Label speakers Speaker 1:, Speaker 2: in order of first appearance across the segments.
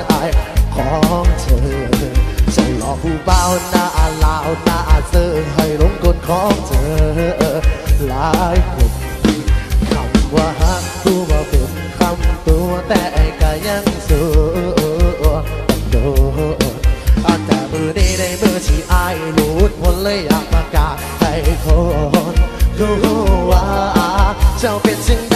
Speaker 1: สายของเธอเจ้าหลอกผู้เบาหน้าลาวหน้าเสือให้หลงกลของเธอหลายคนคำว่าฮักตัวว่าเป็นคำตัวแต่ก็ยังสู้โดนอาแต่มือนี้ในมือที่อายหลุดพ้นเลยอยากประกาศให้คนรู้ว่าเจ้าเป็นสิ่ง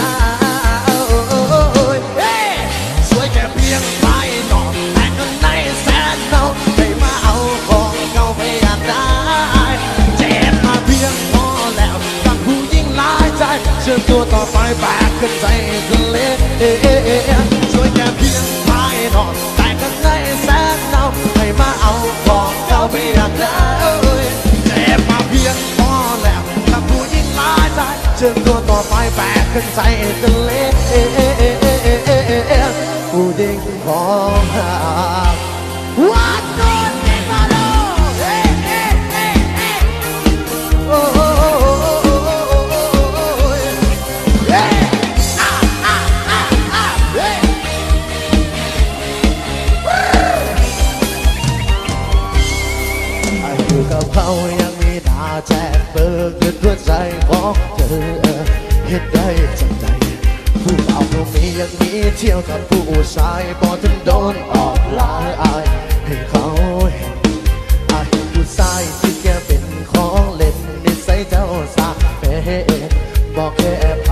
Speaker 1: ตัวต่อไปแบกขึ้นใจขึ้นเละสวยแค่เพียงภายนอกแต่ข้างในแสนเนาให้มาเอาของเก่าไปอยากได้เจ็บมาเพียงพอแล้วกับผู้ยิ่งหลายใจเชื่อตัวต่อไปแบกขึ้นใจขึ้นเละผู้ยิ่งของหา กเบิกยึดหัวใจของเธอเห็นได้จังใจ ผู้เอาผู้มียังมีเที่ยวกับผู้ชายพอถึงโดนออกลายอายให้เขาเห็นอายผู้ชายที่แกเป็นของเล่นนิสัยเจ้าสาเป็นบอกแค่ไผ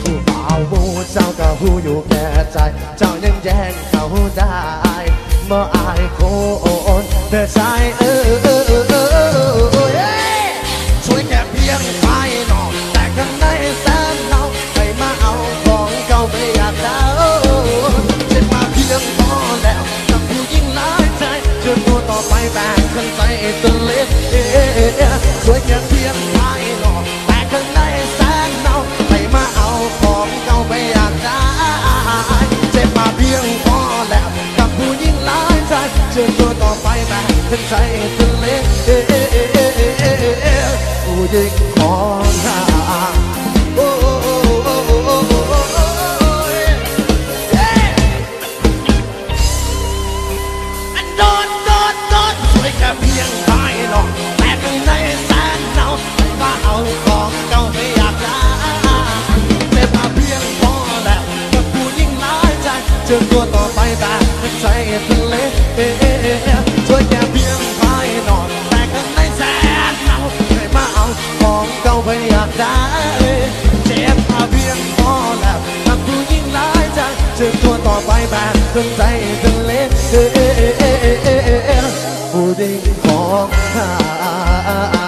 Speaker 1: ผู้บ่าวมูเจ้าก็หูอยู่แก่ใจ เจ้ายังแย่งเขาได้บ่อายโคนเธอชายเออ จเจอตัวต่อไปแบกขึ้นใจตัวเล็กช่วยแค่เพียงภายนอกแต่ข้างในแสนเนาให้มาเอาของเก่าไปอยากได้เจ็บมาเพียงพอแล้วกับผู้ยิ่งหลายใจเจอตัวต่อไปแบบเป็นใจทะเลผู้ยิ่งขอ เจอตัวต่อไปแบบใจทะเลช่วยแค่เพียงภายนอกแต่ข้างในแสนหนาวให้มาเอาของเก่าไปอยากได้เจ็บมาเพียงพอแล้วกับผู้ยิ่งหลายใจเจอตัวต่อไปแบบใจทะเลผู้ยิ่งของข้า